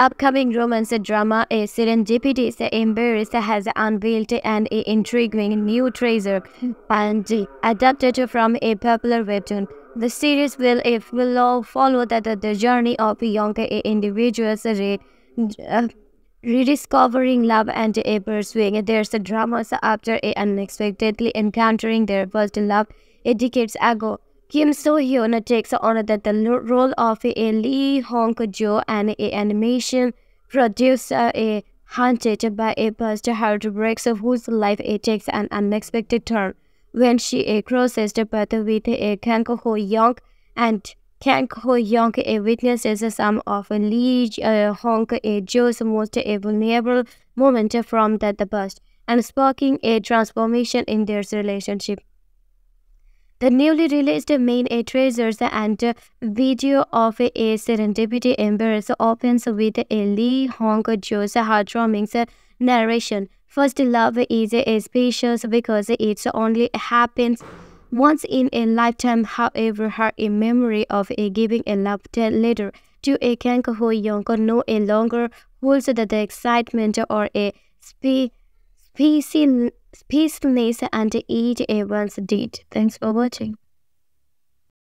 Upcoming romance drama A Serendipity Embrace has unveiled an intriguing new treasure and adapted from a popular webtoon. The series will, if will follow the, the, the journey of young individuals re, uh, rediscovering love and a pursuing their dramas after unexpectedly encountering their first love decades ago. Kim So Hyun takes on the, the role of a Lee Hong Jo and a animation producer a haunted by a past heartbreaks whose life it takes an unexpected turn when she crosses the path with a Kang Ho Young and Kang Ho Young witnesses some of Lee uh, Hong Jo's most vulnerable moment from the, the past and sparking a transformation in their relationship. The newly released main A Treasures and video of a Serendipity Embrace opens with a Lee Hong Jo's heartwarming narration. First love is a special because it only happens once in a lifetime. However, her in memory of a giving a love letter to a Kang Ho Young no longer holds the excitement or a spe peacefulness and each everyone's did. Thanks for watching.